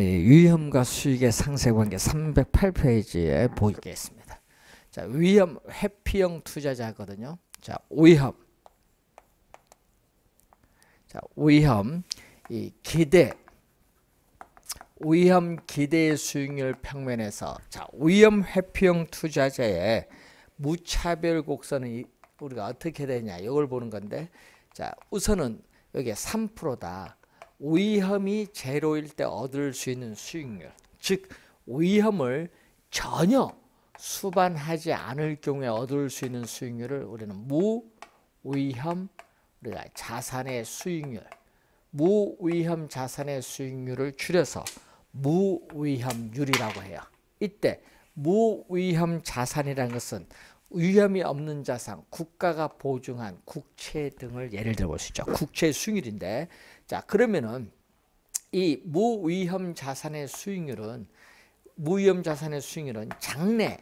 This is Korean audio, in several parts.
위험과 수익의 상세관계 308페이지에 보겠습니다. 자, 위험 회피형 투자자거든요. 자, 위험. 자, 위험 이 기대 위험 기대 수익률 평면에서 자, 위험 회피형 투자자의 무차별 곡선은 우리가 어떻게 되냐 이걸 보는 건데 자, 우선은 여기 3%다. 위험이 제로일 때 얻을 수 있는 수익률. 즉 위험을 전혀 수반하지 않을 경우에 얻을 수 있는 수익률을 우리는 무위험 우리가 자산의 수익률, 무위험 자산의 수익률을 줄여서 무위험률이라고 해요. 이때 무위험 자산이라는 것은 위험이 없는 자산, 국가가 보증한 국채 등을 예를 들어 보시죠. 국채 수익률인데, 자 그러면은 이 무위험 자산의 수익률은 무위험 자산의 수익률은 장래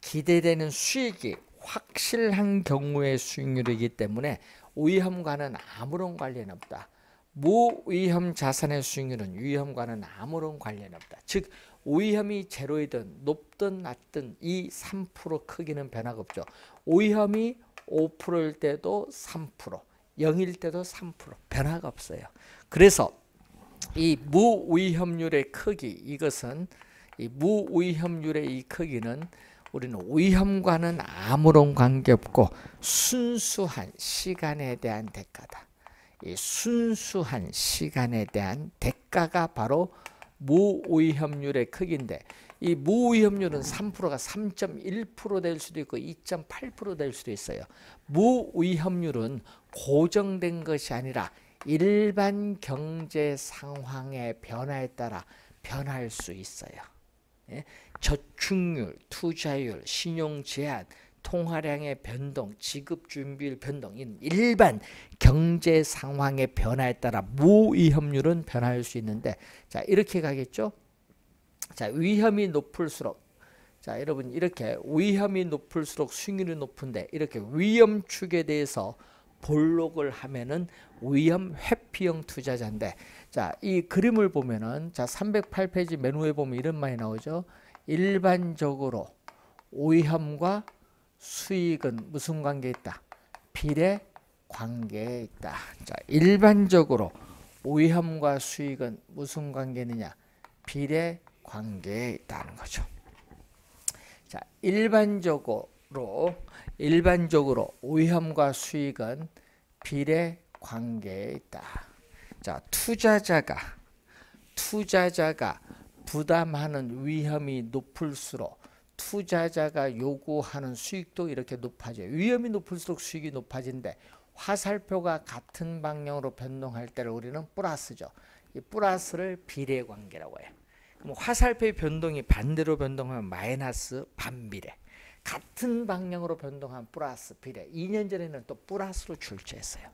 기대되는 수익이 확실한 경우의 수익률이기 때문에 위험과는 아무런 관련 없다. 무위험 자산의 수익률은 위험과는 아무런 관련 없다. 즉 위험이 제로이든 높든 낮든 이 3% 크기는 변화가 없죠. 위험이 5%일 때도 3%, 0일 때도 3% 변화가 없어요. 그래서 이 무위험률의 크기 이것은 이 무위험률의 이 크기는 우리는 위험과는 아무런 관계없고 순수한 시간에 대한 대가다. 이 순수한 시간에 대한 대가가 바로 무위험률의 크기인데 이 무위험률은 3%가 3.1%될 수도 있고 2.8%될 수도 있어요. 무위험률은 고정된 것이 아니라 일반 경제 상황의 변화에 따라 변할 수 있어요. 예? 저축률, 투자율, 신용 제한, 통화량의 변동, 지급 준비율 변동, 일반 경제 상황의 변화에 따라 무위험률은 변할 수 있는데, 자 이렇게 가겠죠. 자 위험이 높을수록, 자 여러분 이렇게 위험이 높을수록 수익률이 높은데 이렇게 위험 축에 대해서 볼록을 하면은 위험 회피형 투자자인데, 자 이 그림을 보면은 자 308페이지 맨 위에 보면 이런 말이 나오죠. 일반적으로 위험과 수익은 무슨 관계에 있다? 비례 관계에 있다. 자, 일반적으로 위험과 수익은 무슨 관계느냐? 비례 관계에 있다는 거죠. 자, 일반적으로 일반적으로 위험과 수익은 비례 관계에 있다. 자, 투자자가 투자자가 부담하는 위험이 높을수록 투자자가 요구하는 수익도 이렇게 높아져요. 위험이 높을수록 수익이 높아진데 화살표가 같은 방향으로 변동할 때를 우리는 플러스죠. 이 플러스를 비례 관계라고 해요. 그럼 화살표의 변동이 반대로 변동하면 마이너스 반비례. 같은 방향으로 변동한 플러스 비례. 2년 전에는 또 플러스로 출제했어요.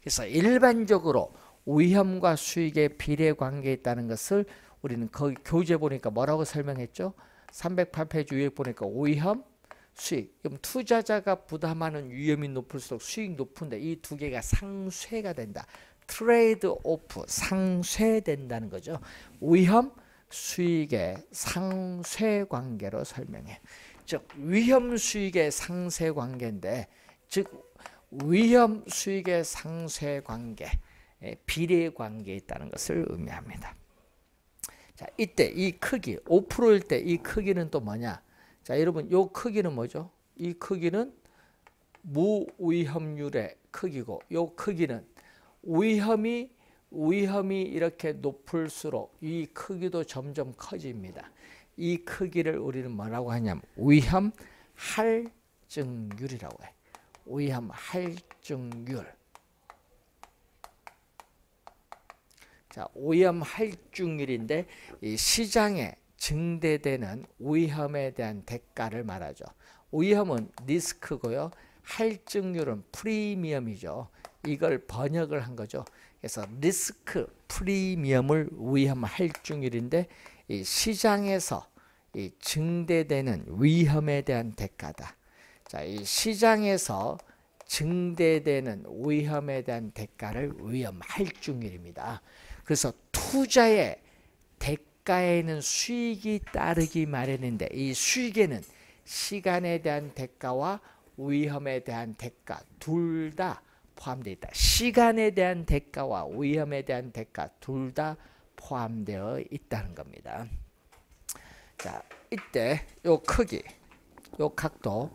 그래서 일반적으로 위험과 수익의 비례 관계에 있다는 것을 우리는 거기 교재 보니까 뭐라고 설명했죠? 308페이지 위에 보니까 위험, 수익. 그럼 투자자가 부담하는 위험이 높을수록 수익 높은데 이 두 개가 상쇄가 된다. trade-off, 상쇄된다는 거죠. 위험, 수익의 상쇄 관계로 설명해. 즉 위험 수익의 상쇄 관계인데 즉 위험 수익의 상쇄 관계, 비례 관계에 있다는 것을 의미합니다. 자, 이때 이 크기 5%일 때 이 크기는 또 뭐냐? 자, 여러분 요 크기는 뭐죠? 이 크기는 무위험률의 크기고 요 크기는 위험이 위험이 이렇게 높을수록 이 크기도 점점 커집니다. 이 크기를 우리는 뭐라고 하냐면 위험 할증률이라고 해. 위험 할증률. 자, 오염 할증률인데 이 시장에 증대되는 위험에 대한 대가를 말하죠. 위험은 리스크고요. 할증률은 프리미엄이죠. 이걸 번역을 한 거죠. 그래서 리스크 프리미엄을 위험 할증률인데 이 시장에서 이 증대되는 위험에 대한 대가다. 자, 이 시장에서 증대되는 위험에 대한 대가를 위험 할증률입니다. 그래서 투자의 대가에는 수익이 따르기 마련인데 이 수익에는 시간에 대한 대가와 위험에 대한 대가 둘 다 포함되어 있다. 시간에 대한 대가와 위험에 대한 대가 둘 다 포함되어 있다는 겁니다. 자, 이때 요 크기, 요 각도,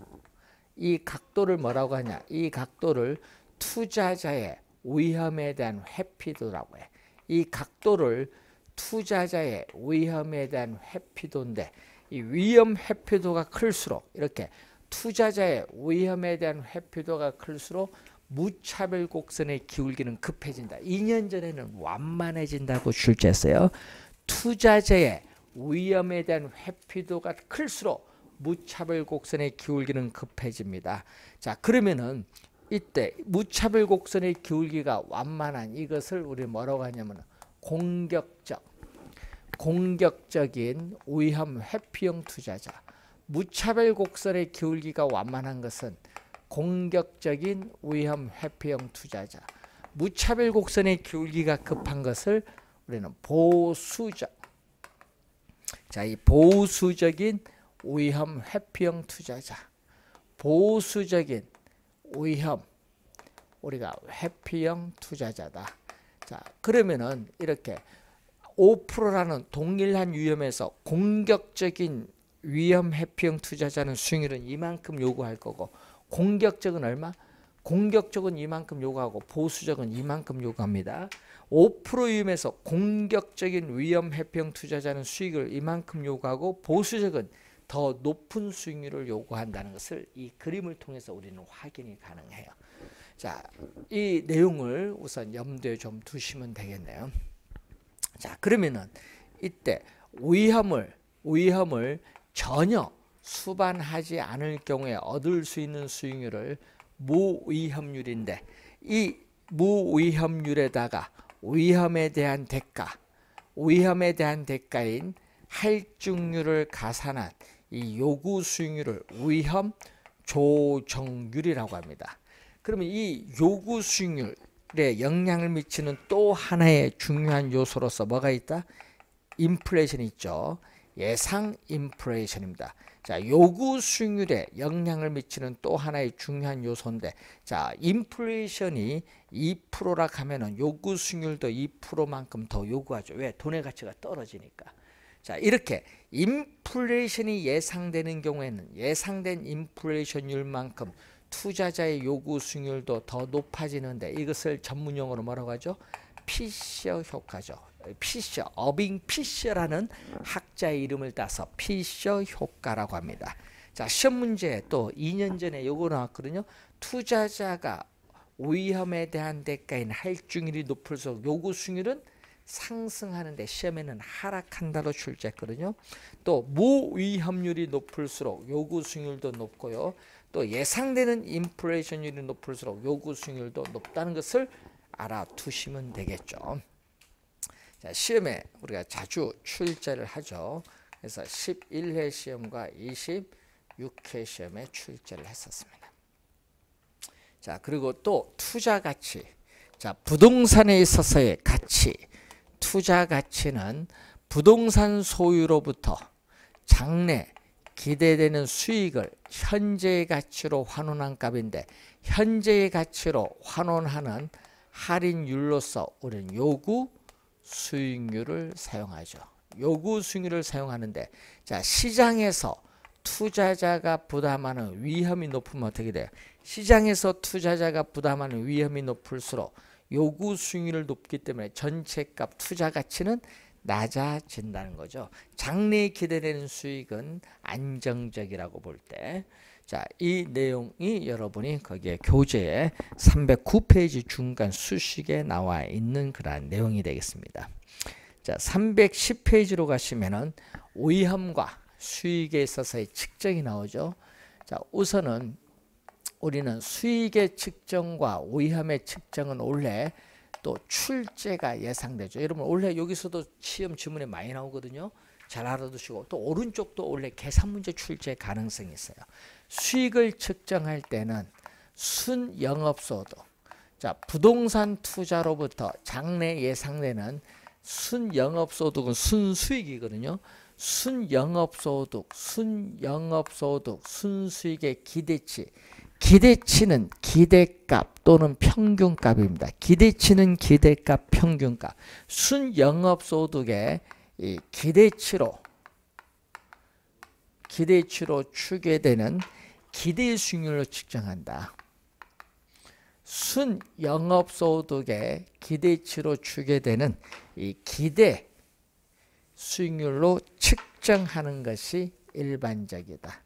이 각도를 뭐라고 하냐? 이 각도를 투자자의 위험에 대한 회피도라고 해. 이 각도를 투자자의 위험에 대한 회피도인데 이 위험 회피도가 클수록 이렇게 투자자의 위험에 대한 회피도가 클수록 무차별 곡선의 기울기는 급해진다. 2년 전에는 완만해진다고 출제했어요. 투자자의 위험에 대한 회피도가 클수록 무차별 곡선의 기울기는 급해집니다. 자, 그러면은 이때 무차별 곡선의 기울기가 완만한 이것을 우리 뭐라고 하냐면 공격적 공격적인 위험 회피형 투자자. 무차별 곡선의 기울기가 완만한 것은 공격적인 위험 회피형 투자자. 무차별 곡선의 기울기가 급한 것을 우리는 보수적. 자, 이 보수적인 위험 회피형 투자자. 보수적인 위험 우리가 회피형 투자자다. 자, 그러면은 이렇게 5%라는 동일한 위험에서 공격적인 위험 회피형 투자자는 수익률은 이만큼 요구할 거고 공격적은 얼마? 공격적은 이만큼 요구하고 보수적은 이만큼 요구합니다. 5% 위험에서 공격적인 위험 회피형 투자자는 수익을 이만큼 요구하고 보수적은 더 높은 수익률을 요구한다는 것을 이 그림을 통해서 우리는 확인이 가능해요. 자, 이 내용을 우선 염두에 좀 두시면 되겠네요. 자, 그러면은 이때 위험을 위험을 전혀 수반하지 않을 경우에 얻을 수 있는 수익률을 무위험률인데 이 무위험률에다가 위험에 대한 대가, 위험에 대한 대가인 할증률을 가산한 이 요구 수익률을 위험 조정률이라고 합니다. 그러면 이 요구 수익률에 영향을 미치는 또 하나의 중요한 요소로서 뭐가 있다? 인플레이션이 있죠. 예상 인플레이션입니다. 자, 요구 수익률에 영향을 미치는 또 하나의 중요한 요소인데 자, 인플레이션이 2%라 하면은 요구 수익률도 2%만큼 더 요구하죠. 왜? 돈의 가치가 떨어지니까. 자, 이렇게 인플레이션이 예상되는 경우에는 예상된 인플레이션율만큼 투자자의 요구 수익률도 더 높아지는데 이것을 전문 용어로 뭐라고 하죠? 피셔 효과죠. 피셔, 어빙 피셔라는 학자의 이름을 따서 피셔 효과라고 합니다. 자, 시험 문제 또 2년 전에 요거 나왔거든요. 투자자가 위험에 대한 대가인 할증률이 높을수록 요구 수익률은 상승하는데 시험에는 하락한다로 출제했거든요. 또 무위험률이 높을수록 요구 수익률도 높고요. 또 예상되는 인플레이션율이 높을수록 요구 수익률도 높다는 것을 알아두시면 되겠죠. 자, 시험에 우리가 자주 출제를 하죠. 그래서 11회 시험과 26회 시험에 출제를 했었습니다. 자, 그리고 또 투자 가치. 자, 부동산에 있어서의 가치. 투자 가치는 부동산 소유로부터 장래 기대되는 수익을 현재의 가치로 환원한 값인데 현재의 가치로 환원하는 할인율로서 우리는 요구 수익률을 사용하죠. 요구 수익률을 사용하는데 자 시장에서 투자자가 부담하는 위험이 높으면 어떻게 돼요? 시장에서 투자자가 부담하는 위험이 높을수록 요구 수익률을 높기 때문에 전체값 투자 가치는 낮아진다는 거죠. 장래에 기대되는 수익은 안정적이라고 볼 때. 자, 이 내용이 여러분이 거기에 교재에 309페이지 중간 수식에 나와 있는 그러한 내용이 되겠습니다. 자, 310페이지로 가시면은 위험과 수익에 있어서의 측정이 나오죠. 자, 우선은 우리는 수익의 측정과 위험의 측정은 원래 또 출제가 예상되죠. 여러분 원래 여기서도 시험 지문에 많이 나오거든요. 잘 알아두시고 또 오른쪽도 원래 계산 문제 출제 가능성이 있어요. 수익을 측정할 때는 순 영업소득, 자 부동산 투자로부터 장래 예상되는 순 영업소득은 순수익이거든요. 순영업소득, 순영업소득, 순수익의 기대치. 기대치는 기대값 또는 평균값입니다. 기대치는 기대값, 평균값. 순영업소득의 이 기대치로 기대치로 추계되는 기대 수익률로 측정한다. 순 영업소득의 기대치로 추계되는 이 기대 수익률로 측정하는 것이 일반적이다.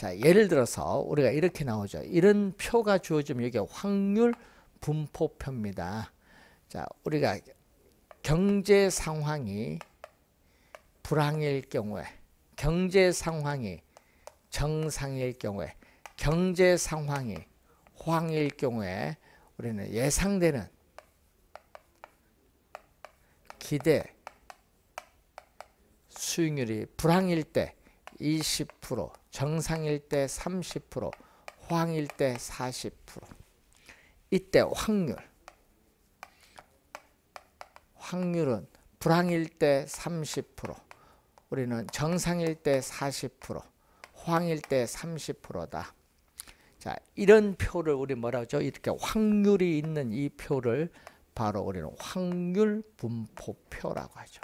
자, 예를 들어서 우리가 이렇게 나오죠. 이런 표가 주어지면 이게 확률 분포표입니다. 자, 우리가 경제 상황이 불황일 경우에 경제 상황이 정상일 경우에 경제 상황이 호황일 경우에 우리는 예상되는 기대 수익률이 불황일 때 20%, 정상일 때 30%, 호황일 때 40%. 이때 확률. 확률은 불황일 때 30%, 우리는 정상일 때 40%, 호황일 때 30%다. 자, 이런 표를 우리 뭐라 죠 이렇게 확률이 있는 이 표를 바로 우리는 확률 분포표라고 하죠.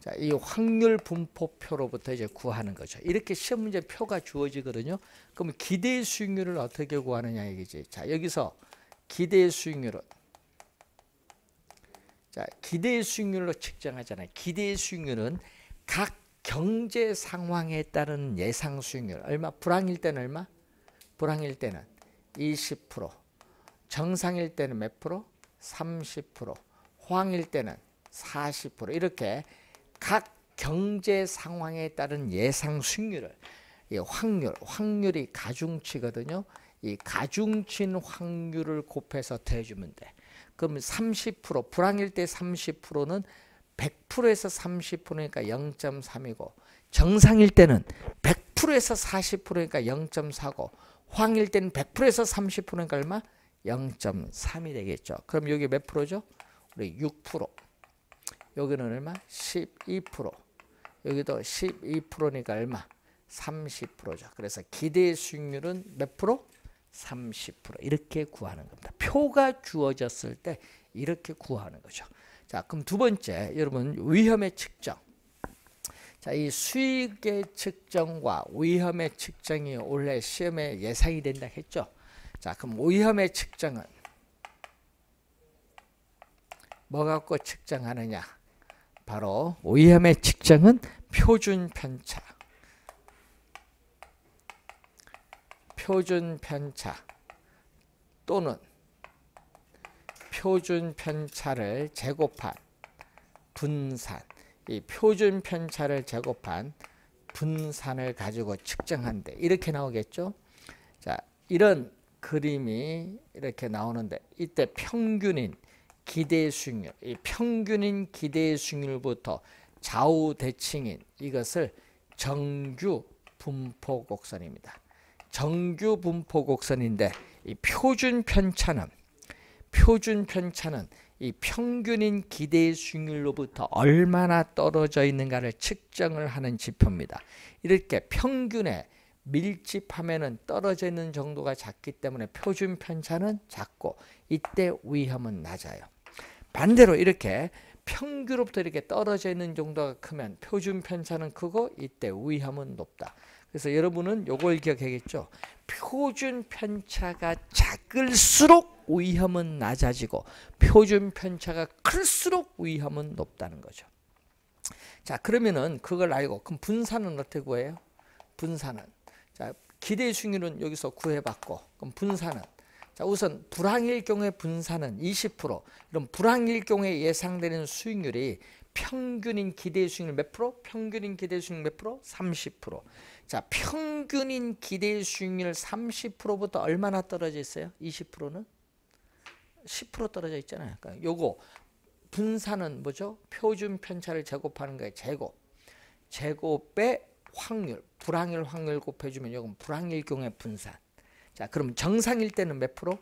자, 이 확률 분포표로부터 이제 구하는 거죠. 이렇게 시험 문제 표가 주어지거든요. 그러면 기대 수익률을 어떻게 구하느냐 얘기지. 자, 여기서 기대 수익률은 자, 기대 수익률로 측정하잖아요. 기대 수익률은 각 경제 상황에 따른 예상 수익률 얼마 불황일 때는 얼마? 불황일 때는 20% 정상일 때는 몇 프로? 30% 호황일 때는 40% 이렇게 각 경제 상황에 따른 예상 수익률을 이 확률, 확률이 가중치거든요. 이 가중친 확률을 곱해서 더해주면 돼. 그러면 30% 불황일 때 30%는 100%에서 30%니까 0.3이고 정상일 때는 100%에서 40%니까 0.4고 황일 때는 100%에서 30%니까 얼마? 0.3이 되겠죠. 그럼 여기 몇 프로죠? 우리 6%. 여기는 얼마? 12%. 여기도 12%니까 얼마? 30%죠. 그래서 기대 수익률은 몇 프로? 30% 이렇게 구하는 겁니다. 표가 주어졌을 때 이렇게 구하는 거죠. 자, 그럼 두 번째, 여러분 위험의 측정. 자, 이 수익의 측정과 위험의 측정이 원래 시험에 예상이 된다 했죠. 자, 그럼 위험의 측정은 뭐 갖고 측정하느냐? 바로 위험의 측정은 표준 편차. 표준 편차 또는 표준 편차를 제곱한 분산. 이 표준 편차를 제곱한 분산을 가지고 측정한대. 이렇게 나오겠죠? 자 이런 그림이 이렇게 나오는데 이때 평균인 기대 수익률 이 평균인 기대 수익률부터 좌우 대칭인 이것을 정규 분포 곡선입니다 정규 분포 곡선인데 이 표준 편차는 표준 편차는 이 평균인 기대 수익률로부터 얼마나 떨어져 있는가를 측정을 하는 지표입니다. 이렇게 평균에 밀집하면은 떨어져 있는 정도가 작기 때문에 표준 편차는 작고 이때 위험은 낮아요. 반대로 이렇게 평균로부터 이렇게 떨어져 있는 정도가 크면 표준 편차는 크고 이때 위험은 높다. 그래서 여러분은 요걸 기억하겠죠. 표준 편차가 작을수록 위험은 낮아지고 표준 편차가 클수록 위험은 높다는 거죠. 자, 그러면은 그걸 알고 그럼 분산은 어떻게 구해요? 분산은 자, 기대 수익률은 여기서 구해 봤고 그럼 분산은 자, 우선 불황일 경우에 분산은 20%. 그럼 불황일 경우에 예상되는 수익률이 평균인 기대 수익률 몇 프로? 평균인 기대 수익률 몇 프로? 30%. 자, 평균인 기대 수익률 30%부터 얼마나 떨어져 있어요? 20%는 10% 떨어져 있잖아요. 그러니까 요거 분산은 뭐죠? 표준 편차를 제곱하는 거예요. 제곱. 제곱의 확률, 불황일 확률 곱해주면 요건 불황일 경우의 분산. 자, 그럼 정상일 때는 몇 프로?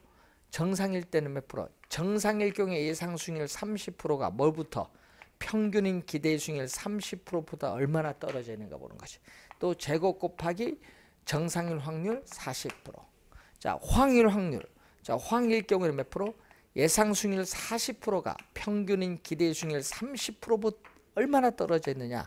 정상일 때는 몇 프로? 정상일 경우에 예상 수익률 30%가 뭘부터 평균인 기대 수익률 30%보다 얼마나 떨어져 있는가 보는 거지. 또 제곱 곱하기 정상일 확률 40%. 자, 황일 확률. 자, 황일 경우에는 몇 프로? 예상 수익률 40%가 평균인 기대 수익률 30%보다 얼마나 떨어져 있느냐?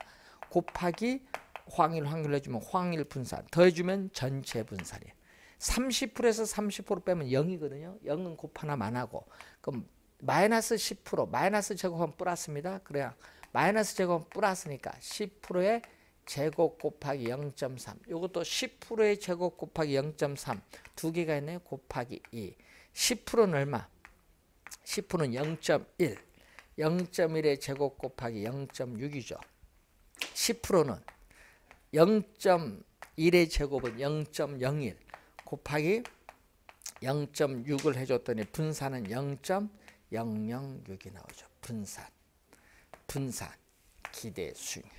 곱하기 황일 확률 해주면 황일 분산 더해주면 전체 분산이에요. 30%에서 30% 빼면 0이거든요. 0은 곱 하나 만 하고 그럼 마이너스 10% 마이너스 제곱하면 플러스입니다. 그래야 마이너스 제곱은 플러스니까 10%의 제곱 곱하기 0.3 이것도 10%의 제곱 곱하기 0.3두 개가 있네요. 곱하기 2 10%는 얼마? 10%는 0.1 0.1의 제곱 곱하기 0.6이죠. 10%는 0.1의 제곱은 0.01 곱하기 0.6을 해줬더니 분산은 0.006이 나오죠. 분산, 분산, 기대 수익률.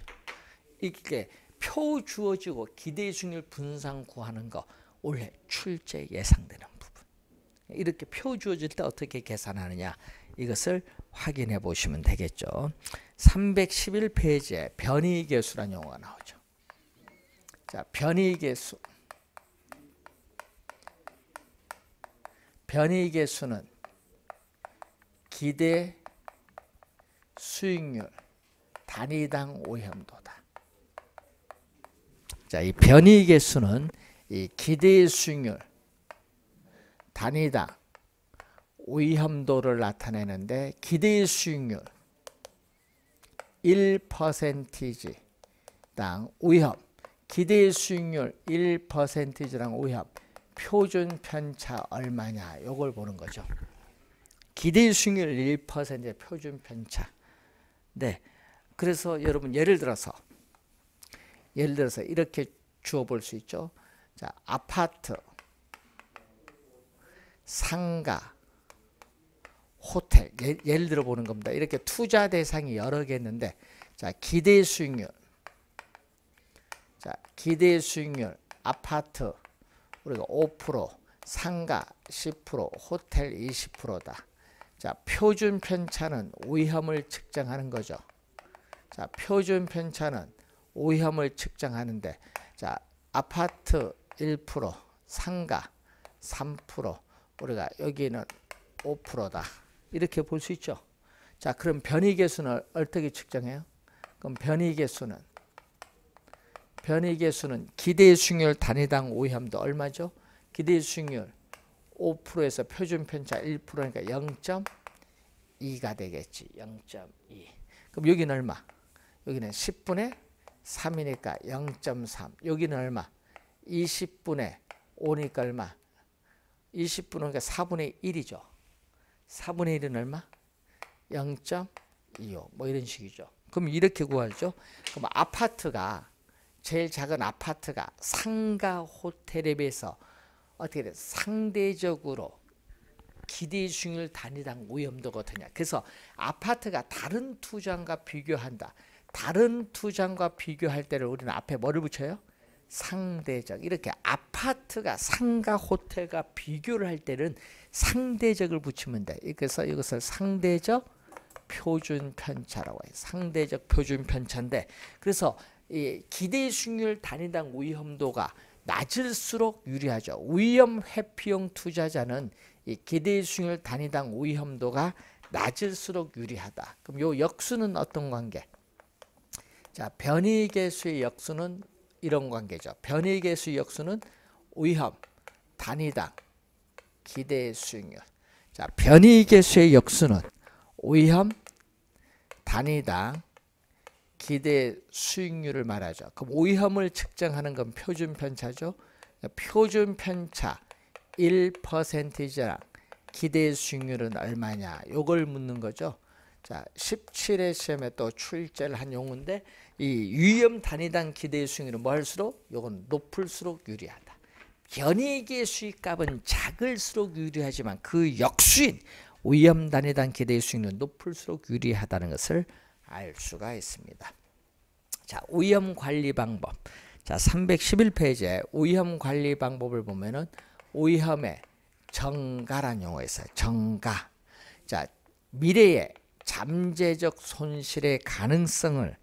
이게 표 주어지고 기대 수익률 분산 구하는 거 올해 출제 예상되는 부분. 이렇게 표 주어질 때 어떻게 계산하느냐 이것을 확인해 보시면 되겠죠. 311페이지에 변이계수라는 용어가 나오죠. 자, 변이계수. 변이계수는 기대 수익률 단위당 오염도다. 자, 이 변이계수는 이 기대 수익률 단위당 오염도를 나타내는데 기대 수익률 1%당 오염 기대 수익률 1%랑 오염 표준 편차 얼마냐 이걸 보는 거죠. 기대 수익률 1%의 표준 편차. 네. 그래서 여러분 예를 들어서 예를 들어서 이렇게 주어 볼 수 있죠. 자, 아파트, 상가, 호텔 예, 예를 들어 보는 겁니다. 이렇게 투자 대상이 여러 개 있는데 자, 기대 수익률 자, 기대 수익률 아파트 우리가 5%, 상가 10%, 호텔 20%다. 자, 표준 편차는 위험을 측정하는 거죠. 자, 표준 편차는 오염을 측정하는데 자, 아파트 1%, 상가 3%, 우리가 여기는 5%다. 이렇게 볼 수 있죠. 자, 그럼 변이 계수는 어떻게 측정해요? 그럼 변이 계수는 변이계 수는 기대 수익률 단위당 오염도 얼마죠? 기대 수익률 5%에서 표준 편차 1%니까 0.2가 되겠지. 0.2. 그럼 여기는 얼마? 여기는 10분의 3이니까 0.3. 여기는 얼마? 20분의 5니까 얼마? 20분은 4분의 1이죠. 4분의 1은 얼마? 0.25. 뭐 이런 식이죠. 그럼 이렇게 구하죠. 그럼 아파트가 제일 작은 아파트가 상가 호텔에 비해서 어떻게 돼? 상대적으로 기대 수익률 단위당 오염도가 어떠냐. 그래서 아파트가 다른 투자과 비교한다. 다른 투자과 비교할 때를 우리는 앞에 뭐를 붙여요? 상대적. 이렇게 아파트가 상가 호텔과 비교를 할 때는 상대적을 붙이면 돼. 그래서 이것을 상대적 표준 편차라고 해요. 상대적 표준 편차인데 그래서 이 기대 수익률 단위당 위험도가 낮을수록 유리하죠. 위험 회피용 투자자는 이 기대 수익률 단위당 위험도가 낮을수록 유리하다. 그럼 요 역수는 어떤 관계? 자, 변이 계수의 역수는 이런 관계죠. 변이 계수 역수는 위험 단위당 기대 수익률. 자, 변이 계수의 역수는 위험 단위당 기대 수익률을 말하죠. 그럼 오염을 측정하는 건 표준 편차죠. 표준 편차 1%랑 기대 수익률은 얼마냐? 요걸 묻는 거죠. 자, 17회 시험에 또 출제를 한 용어인데 이 위험 단위당 기대 수익률은 뭐 할수록 요건 높을수록 유리하다. 변이계 수익값은 작을수록 유리하지만 그 역수인 위험 단위당 기대 수익률은 높을수록 유리하다는 것을 알 수가 있습니다. 자, 오염 관리 방법. 자, 311페이지에 오염 관리 방법을 보면은 오염의 정가란 용어 있어요. 정가. 자, 미래의 잠재적 손실의 가능성을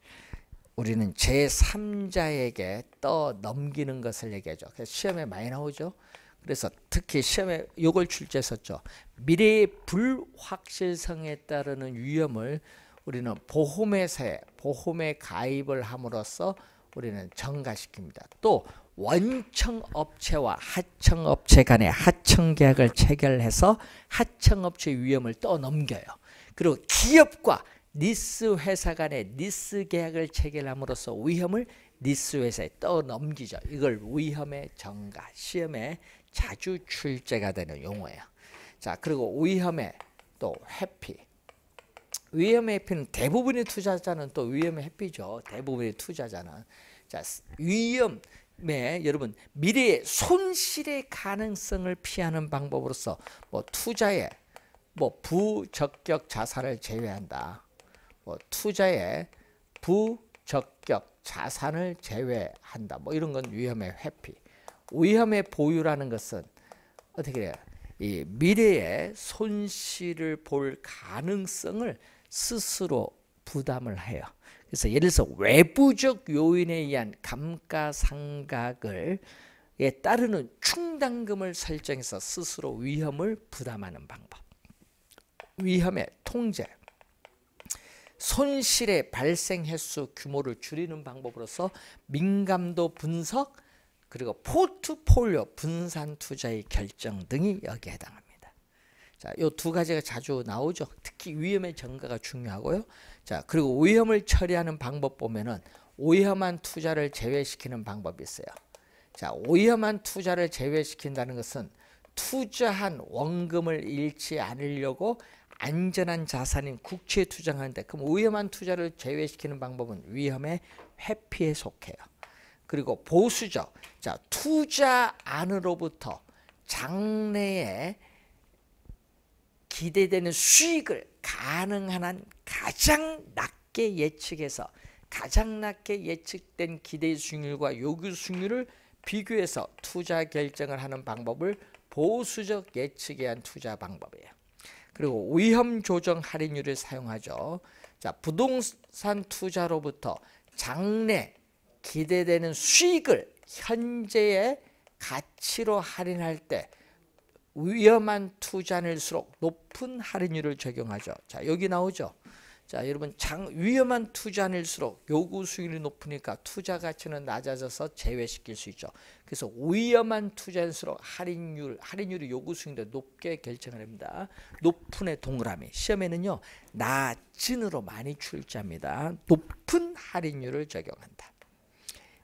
우리는 제3자에게 떠 넘기는 것을 얘기하죠. 그래서 시험에 많이 나오죠. 그래서 특히 시험에 요걸 출제했었죠. 미래의 불확실성에 따르는 위험을 우리는 보험회사에 보험에 가입을 함으로써 우리는 전가시킵니다. 또 원청업체와 하청업체 간의 하청계약을 체결해서 하청업체 위험을 떠넘겨요. 그리고 기업과 니스 회사 간의 니스 계약을 체결함으로써 위험을 니스 회사에 떠넘기죠. 이걸 위험의 전가, 시험에 자주 출제가 되는 용어예요. 자, 그리고 위험의 또 회피. 위험의 회피는 대부분의 투자자는 또 위험의 회피죠. 대부분의 투자자는. 자, 위험에 여러분 미래의 손실의 가능성을 피하는 방법으로서 뭐 투자에 뭐 부적격 자산을 제외한다. 뭐 투자에 부적격 자산을 제외한다. 뭐 이런 건 위험의 회피. 위험의 보유라는 것은 어떻게 해요? 이 미래의 손실을 볼 가능성을 스스로 부담을 해요. 그래서 예를 들어서 외부적 요인에 의한 감가상각을 에 따르는 충당금을 설정해서 스스로 위험을 부담하는 방법. 위험의 통제. 손실의 발생 횟수 규모를 줄이는 방법으로서 민감도 분석 그리고 포트폴리오 분산 투자의 결정 등이 여기에 해당합니다. 자, 요 두 가지가 자주 나오죠. 특히 위험의 전가가 중요하고요. 자, 그리고 위험을 처리하는 방법 보면은 오염한 투자를 제외시키는 방법이 있어요. 자, 오염한 투자를 제외시킨다는 것은 투자한 원금을 잃지 않으려고 안전한 자산인 국채에 투자하는데 그럼 위험한 투자를 제외시키는 방법은 위험의 회피에 속해요. 그리고 보수적 자 투자 안으로부터 장래에 기대되는 수익을 가능한 한 가장 낮게 예측해서 가장 낮게 예측된 기대 수익률과 요구 수익률을 비교해서 투자 결정을 하는 방법을 보수적 예측에 의한 투자 방법이에요. 그리고 위험 조정 할인율을 사용하죠. 자, 부동산 투자로부터 장래 기대되는 수익을 현재의 가치로 할인할 때 위험한 투자일수록 높은 할인율을 적용하죠. 자, 여기 나오죠. 자, 여러분 장 위험한 투자일수록 요구 수익률이 높으니까 투자 가치는 낮아져서 제외시킬 수 있죠. 그래서 위험한 투자일수록 할인율, 할인율이 요구 수익률 높게 결정을 합니다. 높은의 동그라미. 시험에는요. 낮은으로 많이 출제합니다. 높은 할인율을 적용한다.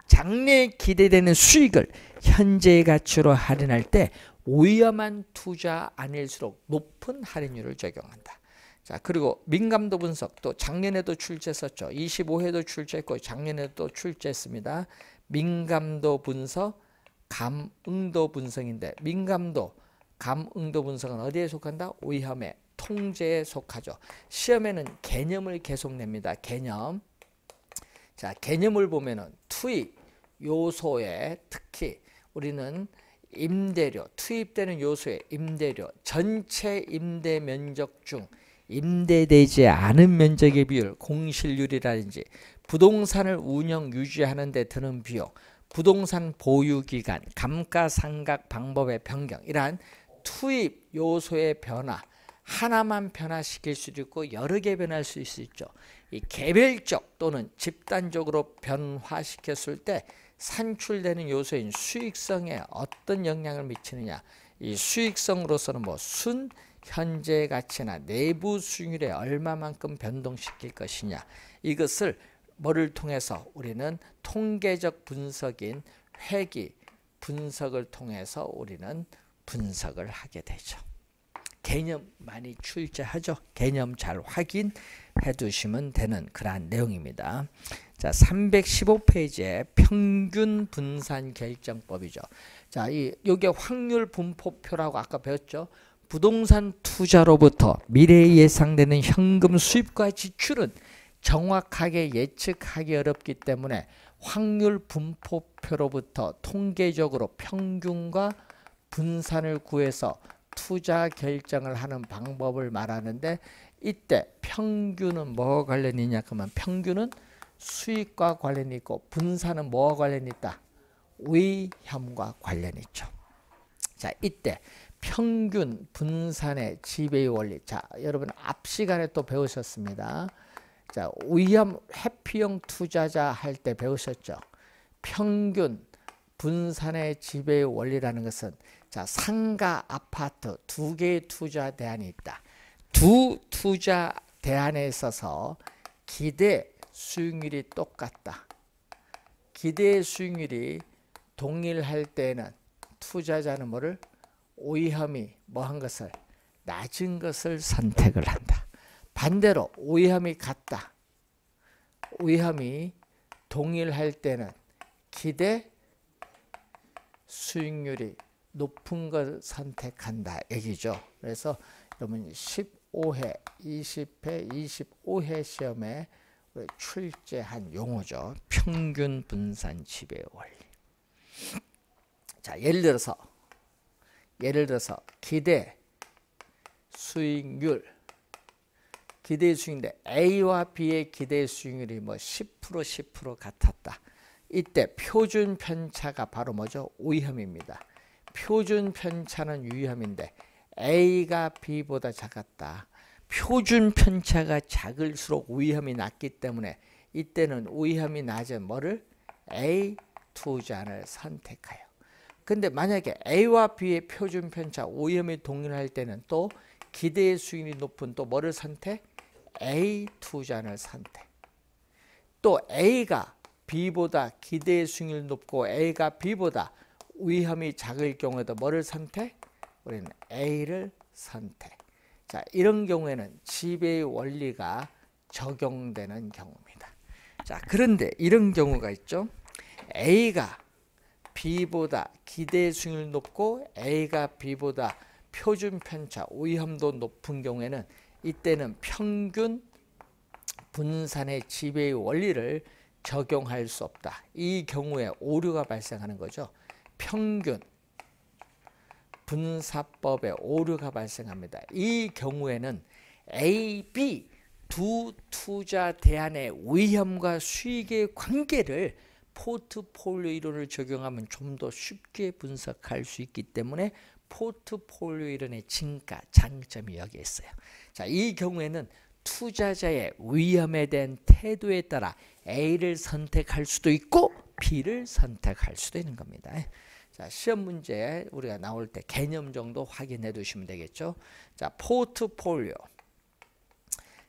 장래에 기대되는 수익을 현재의 가치로 할인할 때 위험한 투자 아닐수록 높은 할인율을 적용한다. 자 그리고 민감도 분석 또 작년에도 출제했었죠. 25회도 출제했고 작년에도 출제했습니다. 민감도 분석, 감응도 분석인데 민감도, 감응도 분석은 어디에 속한다? 위험에 통제에 속하죠. 시험에는 개념을 계속 냅니다. 개념. 자, 개념을 보면은 투입 요소에 특히 우리는 임대료, 투입되는 요소의 임대료, 전체 임대 면적 중 임대되지 않은 면적의 비율, 공실률이라든지 부동산을 운영 유지하는 데 드는 비용, 부동산 보유 기간, 감가상각 방법의 변경 이러한 투입 요소의 변화 하나만 변화시킬 수도 있고 여러 개 변할 수 있죠. 이 개별적 또는 집단적으로 변화시켰을 때 산출되는 요소인 수익성에 어떤 영향을 미치느냐 이 수익성으로서는 뭐 순 현재 가치나 내부 수익률에 얼마만큼 변동시킬 것이냐 이것을 뭐를 통해서 우리는 통계적 분석인 회기 분석을 통해서 우리는 분석을 하게 되죠. 개념 많이 출제하죠. 개념 잘 확인해 두시면 되는 그러한 내용입니다. 자, 315페이지에 평균 분산 결정법이죠. 자, 이 요게 확률 분포표라고 아까 배웠죠. 부동산 투자로부터 미래에 예상되는 현금 수입과 지출은 정확하게 예측하기 어렵기 때문에 확률 분포표로부터 통계적으로 평균과 분산을 구해서 투자 결정을 하는 방법을 말하는데 이때 평균은 뭐와 관련이 있냐 그러면 평균은 수익과 관련이 있고 분산은 뭐와 관련이 있다? 위험과 관련이 있죠. 자, 이때 평균 분산의 지배의 원리. 자, 여러분 앞 시간에 또 배우셨습니다. 자, 위험 회피형 투자자 할 때 배우셨죠. 평균 분산의 지배의 원리라는 것은 자, 상가 아파트 두 개의 투자 대안이 있다. 두 투자 대안에 있어서 기대 수익률이 똑같다. 기대 수익률이 동일할 때는 투자자는 뭐를 오이함이 뭐한 것을 낮은 것을 선택을 한다. 반대로 오이함이 같다. 오이함이 동일할 때는 기대 수익률이 높은 걸 선택한다 얘기죠. 그래서 여러분 15회, 20회, 25회 시험에 출제한 용어죠. 평균 분산 지배 원리. 자, 예를 들어서 예를 들어서 기대 수익률 기대 수익인데 A와 B의 기대 수익률이 뭐 10% 10% 같았다. 이때 표준 편차가 바로 뭐죠? 위험입니다. 표준 편차는 위험인데 A가 B보다 작았다. 표준 편차가 작을수록 위험이 낮기 때문에 이때는 위험이 낮은 뭐를 A 투자를 선택하여. 근데 만약에 A와 B의 표준 편차 오염이 동일할 때는 또 기대의 수익이 높은 또 뭐를 선택? A 투자를 선택. 또 A가 B보다 기대의 수익률이 높고 A가 B보다 위험이 작을 경우에도 뭐를 선택? 우리는 A를 선택. 자, 이런 경우에는 지배의 원리가 적용되는 경우입니다. 자, 그런데 이런 경우가 있죠. A가 B보다 기대 수익률 높고 A가 B보다 표준 편차 위험도 높은 경우에는 이때는 평균 분산의 지배의 원리를 적용할 수 없다. 이 경우에 오류가 발생하는 거죠. 평균 분사법에 오류가 발생합니다. 이 경우에는 A, B 두 투자 대안의 위험과 수익의 관계를 포트폴리오 이론을 적용하면 좀 더 쉽게 분석할 수 있기 때문에 포트폴리오 이론의 진가, 장점이 여기에 있어요. 자, 이 경우에는 투자자의 위험에 대한 태도에 따라 A를 선택할 수도 있고 B를 선택할 수도 있는 겁니다. 자, 시험 문제 우리가 나올 때 개념 정도 확인해 두시면 되겠죠. 자, 포트폴리오.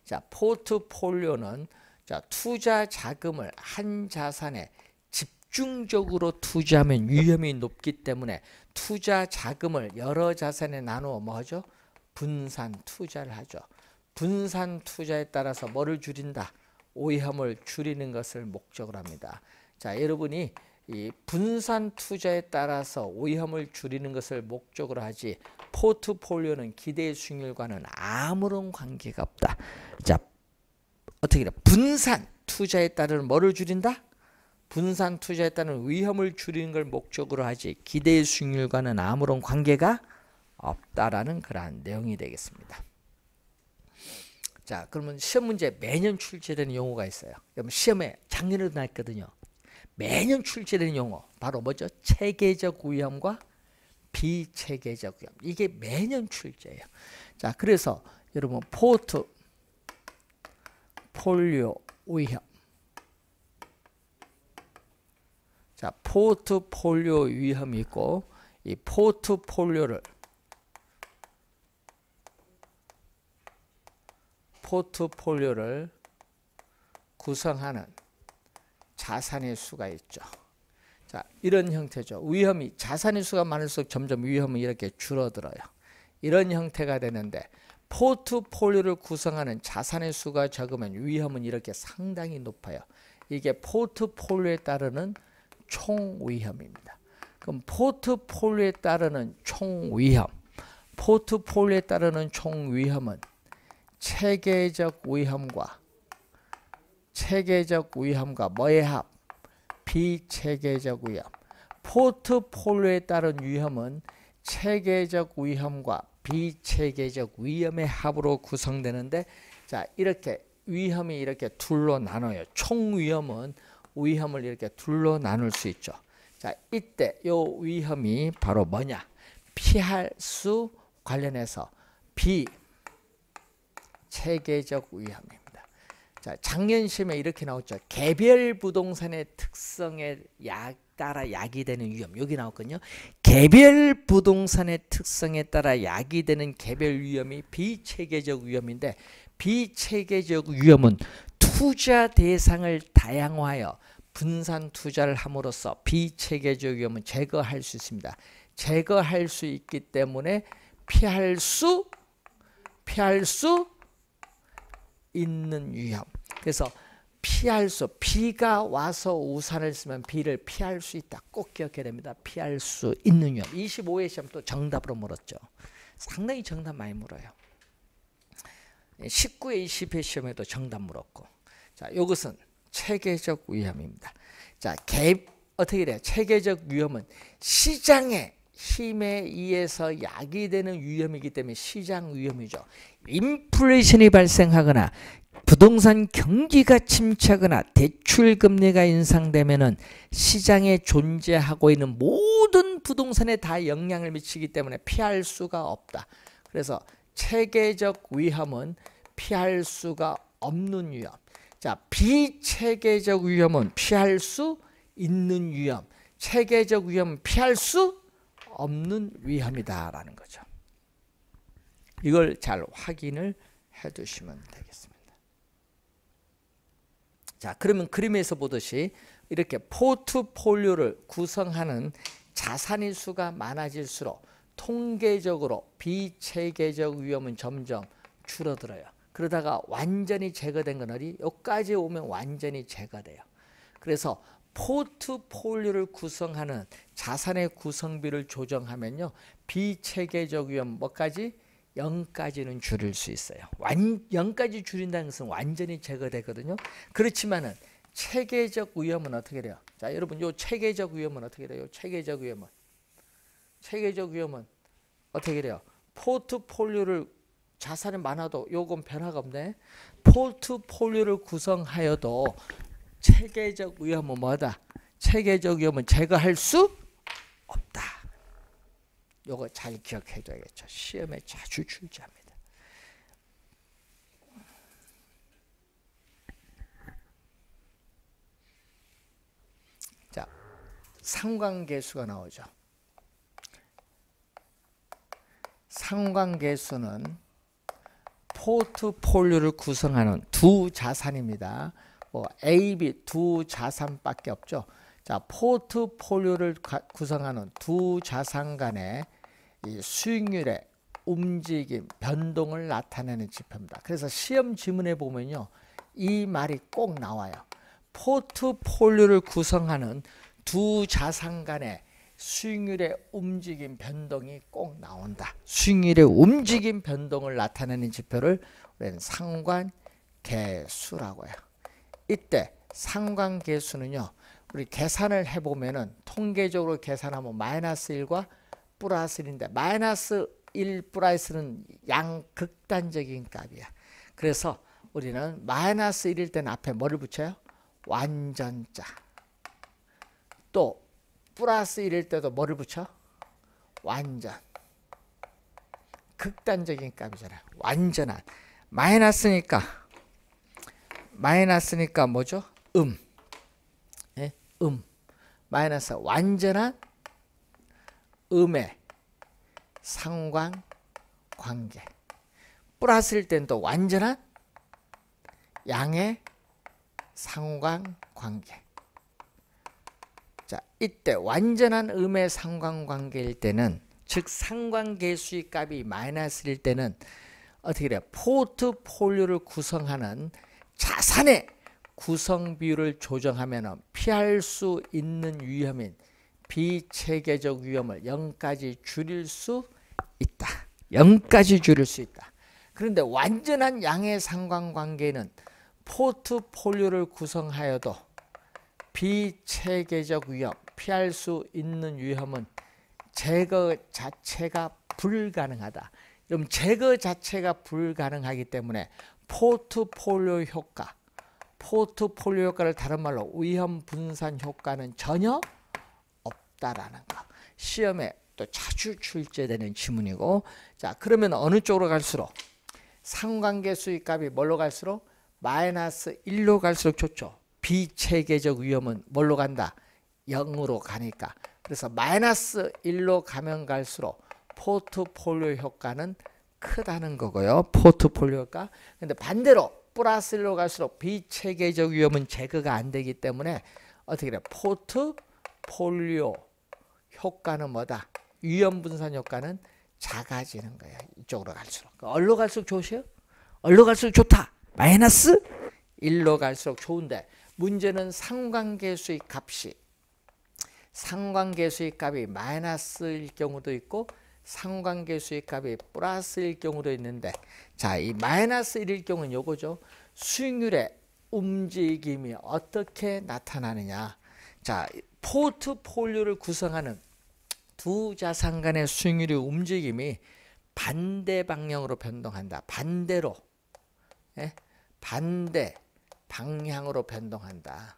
자, 포트폴리오는 자, 투자 자금을 한 자산에 집중적으로 투자하면 위험이 높기 때문에 투자 자금을 여러 자산에 나누어 뭐죠? 분산 투자를 하죠. 분산 투자에 따라서 뭐를 줄인다? 오염을 줄이는 것을 목적으로 합니다. 자, 여러분이 이 분산 투자에 따라서 오염을 줄이는 것을 목적으로 하지 포트폴리오는 기대 수익률과는 아무런 관계가 없다. 자, 어떻게 돼? 분산 투자에 따른 뭐를 줄인다? 분산 투자에 따른 위험을 줄이는 걸 목적으로 하지 기대 수익률과는 아무런 관계가 없다라는 그러한 내용이 되겠습니다. 자, 그러면 시험 문제 매년 출제되는 용어가 있어요. 시험에 작년에도 나왔거든요. 매년 출제되는 용어 바로 뭐죠? 체계적 위험과 비체계적 위험. 이게 매년 출제예요. 자, 그래서 여러분 포트 폴리오 위험 자, 포트폴리오 위험이 있고 이 포트폴리오를 포트폴리오를 구성하는 자산의 수가 있죠. 자, 이런 형태죠. 위험이 자산의 수가 많을수록 점점 위험은 이렇게 줄어들어요. 이런 형태가 되는데 포트폴리오를 구성하는 자산의 수가 적으면 위험은 이렇게 상당히 높아요. 이게 포트폴리오에 따르는 총 위험입니다. 그럼 포트폴리오에 따르는 총 위험, 포트폴리오에 따르는 총 위험은 체계적 위험과 체계적 위험과 뭐의 합? 비체계적 위험. 포트폴리오에 따른 위험은 체계적 위험과 비체계적 위험의 합으로 구성되는데 자 이렇게 위험이 이렇게 둘로 나눠요. 총 위험은 위험을 이렇게 둘로 나눌 수 있죠. 자 이때 요 위험이 바로 뭐냐? 피할 수 관련해서 비체계적 위험입니다. 자 작년 시험에 이렇게 나왔죠. 개별 부동산의 특성에 약 따라 야기되는 위험 여기 나왔거든요. 개별 부동산의 특성에 따라 야기되는 개별 위험이 비체계적 위험인데 비체계적 위험은 투자 대상을 다양화하여 분산 투자를 함으로써 비체계적 위험은 제거할 수 있습니다. 제거할 수 있기 때문에 피할 수 피할 수 있는 위험. 그래서 피할 수 비가 와서 우산을 쓰면 비를 피할 수 있다. 꼭 기억해야 됩니다. 피할 수 있는 위험. 25회 시험 또 정답으로 물었죠. 상당히 정답 많이 물어요. 19회 20회 시험에도 정답 물었고. 자, 이것은 체계적 위험입니다. 자, 개 어떻게 돼요? 체계적 위험은 시장의 힘에 의해서 야기되는 위험이기 때문에 시장 위험이죠. 인플레이션이 발생하거나 부동산 경기가 침체하거나 대출 금리가 인상되면은 시장에 존재하고 있는 모든 부동산에 다 영향을 미치기 때문에 피할 수가 없다. 그래서 체계적 위험은 피할 수가 없는 위험. 자, 비체계적 위험은 피할 수 있는 위험. 체계적 위험은 피할 수 없는 위험이다라는 거죠. 이걸 잘 확인을 해 두시면 되겠습니다. 자, 그러면 그림에서 보듯이 이렇게 포트폴리오를 구성하는 자산의 수가 많아질수록 통계적으로 비체계적 위험은 점점 줄어들어요. 그러다가 완전히 제거된 건 어디? 여기까지 오면 완전히 제거돼요. 그래서 포트폴리오를 구성하는 자산의 구성비를 조정하면요. 비체계적 위험 뭐까지? 0까지는 줄일 수 있어요. 완 0까지 줄인다는 것은 완전히 제거되거든요. 그렇지만은 체계적 위험은 어떻게 돼요? 자, 여러분 요 체계적 위험은 어떻게 돼요? 체계적 위험은 체계적 위험은 어떻게 돼요? 포트폴리오를 자산이 많아도 요건 변화가 없네. 포트폴리오를 구성하여도 체계적 위험은 뭐다? 체계적 위험은 제거할 수 없다. 요거 잘 기억해 둬야겠죠. 시험에 자주 출제합니다. 자, 상관계수가 나오죠. 상관계수는 포트폴리오를 구성하는 두 자산입니다. 뭐 A, B 두 자산밖에 없죠. 자, 포트폴리오를 구성하는 두 자산 간의 이 수익률의 움직임, 변동을 나타내는 지표입니다. 그래서 시험 지문에 보면요. 이 말이 꼭 나와요. 포트폴리오를 구성하는 두 자산 간의 수익률의 움직임 변동이 꼭 나온다. 수익률의 움직임 변동을 나타내는 지표를 우리는 상관계수라고 해요. 이때 상관계수는요. 우리 계산을 해보면은 통계적으로 계산하면 마이너스 1과 플러스 1인데 마이너스 1 플러스는 양극단적인 값이야. 그래서 우리는 마이너스 1일 때는 앞에 뭐를 붙여요? 완전자. 또 플러스 1일 때도 뭐를 붙여? 완전. 극단적인 값이잖아요. 완전한. 마이너스니까 마이너스니까 뭐죠? 음. 예? 음. 마이너스 완전한 음의 상관 관계 플러스일 땐 또 완전한 양의 상관 관계 자 이때 완전한 음의 상관 관계일 때는 즉 상관계수의 값이 마이너스일 때는 어떻게 돼요? 포트폴리오를 구성하는 자산의 구성 비율을 조정하면 피할 수 있는 위험인 비체계적 위험을 0까지 줄일 수 있다. 0까지 줄일 수 있다. 그런데 완전한 양의 상관관계는 포트폴리오를 구성하여도 비체계적 위험, 피할 수 있는 위험은 제거 자체가 불가능하다. 그럼 제거 자체가 불가능하기 때문에 포트폴리오 효과, 포트폴리오 효과를 다른 말로 위험 분산 효과는 전혀 없다라는 거. 시험에 또 자주 출제되는 지문이고 자 그러면 어느 쪽으로 갈수록 상관계 수익값이 뭘로 갈수록 마이너스 1로 갈수록 좋죠. 비체계적 위험은 뭘로 간다? 0으로 가니까. 그래서 마이너스 1로 가면 갈수록 포트폴리오 효과는 크다는 거고요. 포트폴리오 효과. 근데 반대로 플러스 1로 갈수록 비체계적 위험은 제거가 안 되기 때문에 어떻게 돼? 포트폴리오 효과는 뭐다? 위험 분산 효과는 작아지는 거예요. 이쪽으로 갈수록. 얼로 갈수록 좋으세요? 얼로 갈수록 좋다. 마이너스 1로 갈수록 좋은데 문제는 상관계 수익 값이 상관계 수익 값이 마이너스일 경우도 있고 상관계 수익 값이 플러스일 경우도 있는데 자, 이 마이너스 1일 경우는 요거죠. 수익률의 움직임이 어떻게 나타나느냐. 자, 포트폴리오를 구성하는 두 자산 간의 수익률의 움직임이 반대 방향으로 변동한다. 반대로. 예? 반대 방향으로 변동한다.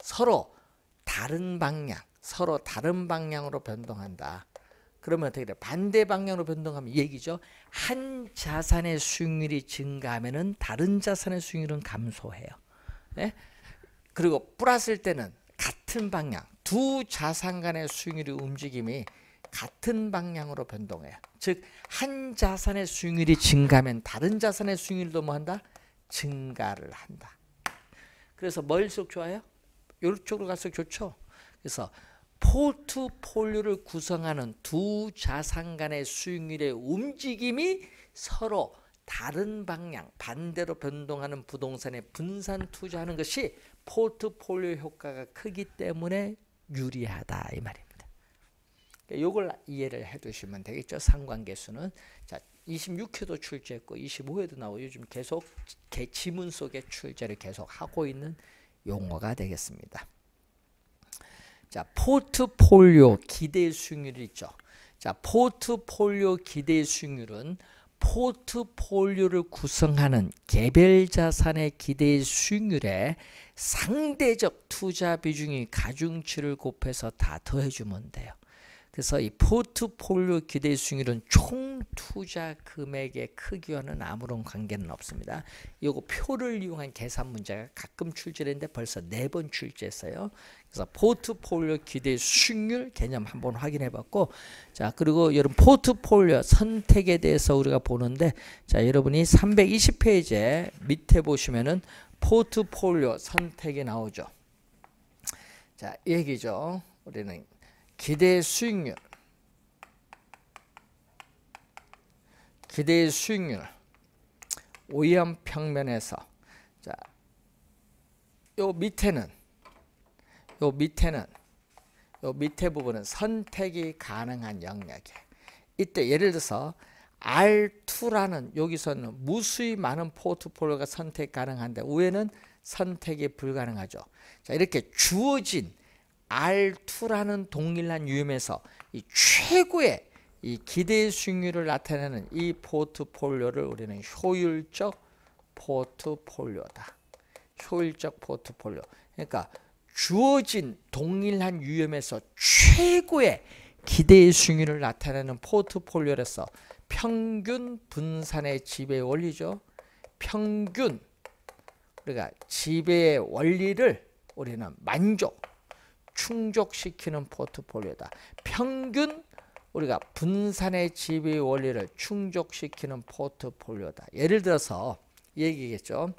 서로 다른 방향, 서로 다른 방향으로 변동한다. 그러면 어떻게 돼? 반대 방향으로 변동하면 얘기죠. 한 자산의 수익률이 증가하면은 다른 자산의 수익률은 감소해요. 네? 그리고 플러스일 때는 같은 방향, 두 자산 간의 수익률의 움직임이 같은 방향으로 변동해요. 즉, 한 자산의 수익률이 증가하면 다른 자산의 수익률도 뭐 한다? 증가를 한다. 그래서 뭘수록 좋아요? 이쪽으로 갈수록 좋죠. 그래서 포트폴리오를 구성하는 두 자산 간의 수익률의 움직임이 서로 다른 방향, 반대로 변동하는 부동산에 분산 투자하는 것이 포트폴리오 효과가 크기 때문에 유리하다 이 말입니다. 이걸 그러니까 이해를 해 두시면 되겠죠. 상관계수는 자 26회도 출제했고 25회도 나오고 요즘 계속 지문 속에 출제를 계속 하고 있는 용어가 되겠습니다. 자, 포트폴리오 기대 수익률 있죠. 자, 포트폴리오 기대 수익률은 포트폴리오를 구성하는 개별 자산의 기대 수익률에 상대적 투자 비중이 가중치를 곱해서 다 더해주면 돼요. 그래서 이 포트폴리오 기대 수익률은 총 투자 금액의 크기와는 아무런 관계는 없습니다. 이거 표를 이용한 계산 문제가 가끔 출제되는데 벌써 네 번 출제했어요. 그래서 포트폴리오 기대 수익률 개념 한번 확인해 봤고 자 그리고 여러분 포트폴리오 선택에 대해서 우리가 보는데 자 여러분이 320페이지에 밑에 보시면은 포트폴리오 선택이 나오죠. 자 얘기죠. 우리는 기대 수익률 기대 수익률 오염 평면에서 자, 요 밑에는 요 밑에는 요 밑에 부분은 선택이 가능한 영역이에요. 이때 예를 들어서 R2라는 여기서는 무수히 많은 포트폴리오가 선택 가능한데 위에는 선택이 불가능하죠. 자, 이렇게 주어진 R2라는 동일한 유형에서 이 최고의 이 기대 수익률을 나타내는 이 포트폴리오를 우리는 효율적 포트폴리오다. 효율적 포트폴리오. 그러니까 주어진 동일한 유형에서 최고의 기대 수익률을 나타내는 포트폴리오로서 평균 분산의 지배 원리죠. 평균 우리가 지배의 원리를 우리는 만족 충족시키는 포트폴리오다. 평균 우리가 분산의 지배 원리를 충족시키는 포트폴리오다. 예를 들어서 얘기겠죠.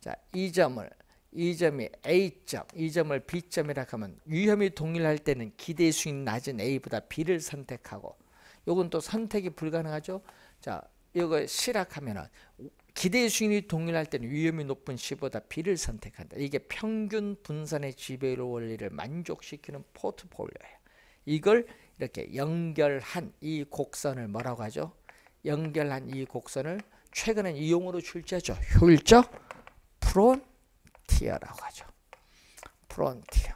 자, 이 점을 이 점이 A점, 이 점을 B점이라 하면 위험이 동일할 때는 기대 수익 낮은 A보다 B를 선택하고 요건 또 선택이 불가능하죠. 자, 이거 실학하면은 기대 수익률이 동일할 때는 위험이 높은 C보다 B를 선택한다. 이게 평균 분산의 지배율 원리를 만족시키는 포트폴리오예요. 이걸 이렇게 연결한 이 곡선을 뭐라고 하죠? 연결한 이 곡선을 최근엔 이 용어로 출제하죠. 효율적 frontier라고 하죠. 프론티어.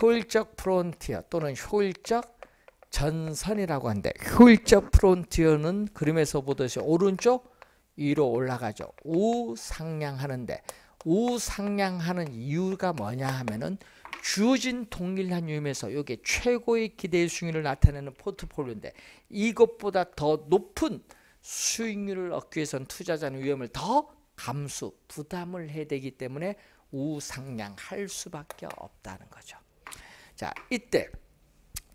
효율적 프론티어 또는 효율적 전선이라고 하는데 효율적 frontier는 그림에서 보듯이 오른쪽 위로 올라가죠. 우상향하는데 우상향하는 이유가 뭐냐 하면은 주어진 동일한 위험에서 이게 최고의 기대 수익률을 나타내는 포트폴리오인데 이것보다 더 높은 수익률을 얻기 위해서는 투자자는 위험을 더 감수, 부담을 해야 되기 때문에 우상향할 수밖에 없다는 거죠. 자, 이때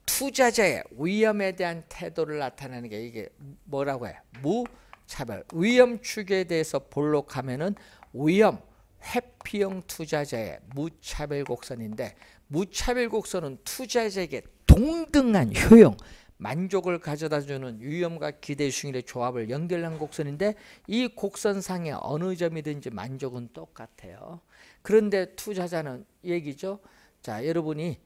투자자의 위험에 대한 태도를 나타내는 게 이게 뭐라고 해? 무 차별. 위험 축에 대해서 볼록하면은 위험 회피형 투자자의 무차별 곡선인데 무차별 곡선은 투자자에게 동등한 효용, 만족을 가져다주는 위험과 기대 수익의 조합을 연결한 곡선인데 이 곡선상의 어느 점이든지 만족은 똑같아요. 그런데 투자자는 얘기죠. 자, 여러분이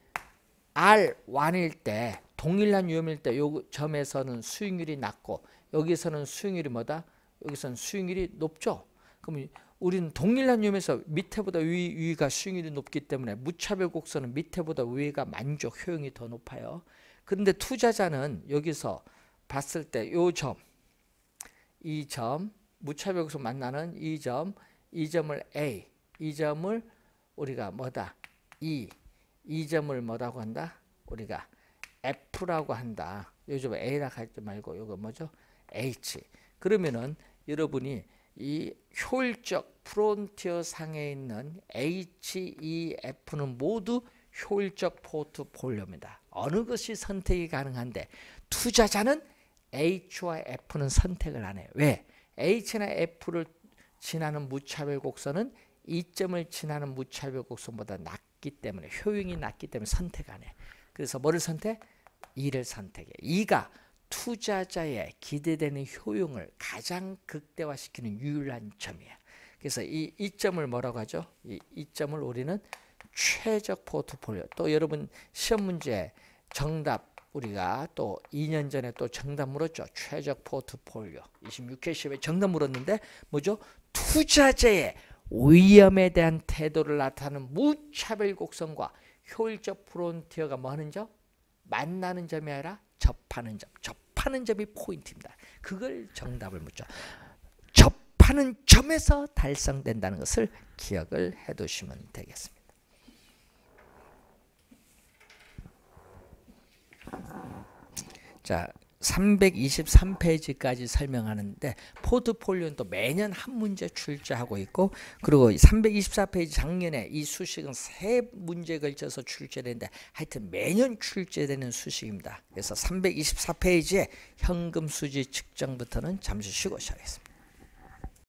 R1일 때 동일한 위험일 때 요 점에서는 수익률이 낮고 여기서는 수익률이 뭐다? 여기서는 수익률이 높죠. 그럼 우리는 동일한 위험에서 밑에보다 위, 위가 수익률이 높기 때문에 무차별 곡선은 밑에보다 위가 만족 효용이 더 높아요. 그런데 투자자는 여기서 봤을 때 요 점, 이 점, 무차별 곡선 만나는 이 점, 이 점을 A, 이 점을 우리가 뭐다? E, 이 점을 뭐라고 한다? 우리가 F라고 한다. 요즘 A라 하지 말고 이거 뭐죠? H. 그러면은 여러분이 이 효율적 프론티어 상에 있는 H, E, F는 모두 효율적 포트폴리오입니다. 어느 것이 선택이 가능한데 투자자는 H와 F는 선택을 안 해요. 왜? H나 F를 지나는 무차별 곡선은 이점을 지나는 무차별 곡선보다 낮기 때문에 효용이 낮기 때문에 선택 안 해. 그래서 뭐를 선택? E를 선택해. E가 투자자의 기대되는 효용을 가장 극대화시키는 유일한 점이에요. 그래서 이, 이 점을 뭐라고 하죠? 이, 이 점을 우리는 최적 포트폴리오. 또 여러분 시험 문제 정답 우리가 또 2년 전에 또 정답 물었죠. 최적 포트폴리오. 26회 시험에 정답 물었는데 뭐죠? 투자자의 위험에 대한 태도를 나타내는 무차별 곡선과 효율적 프론티어가 뭐 하는 점? 만나는 점이 아니라 접하는 점. 접하는 점이 포인트입니다. 그걸 정답을 묻죠. 접하는 점에서 달성된다는 것을 기억을 해 두시면 되겠습니다. 자, 323페이지까지 설명하는데 포트폴리오는 또 매년 한 문제 출제하고 있고 그리고 324페이지 작년에 이 수식은 세 문제에 걸쳐서 출제되는데 하여튼 매년 출제되는 수식입니다. 그래서 324페이지에 현금 수지 측정부터는 잠시 쉬고 시작하겠습니다.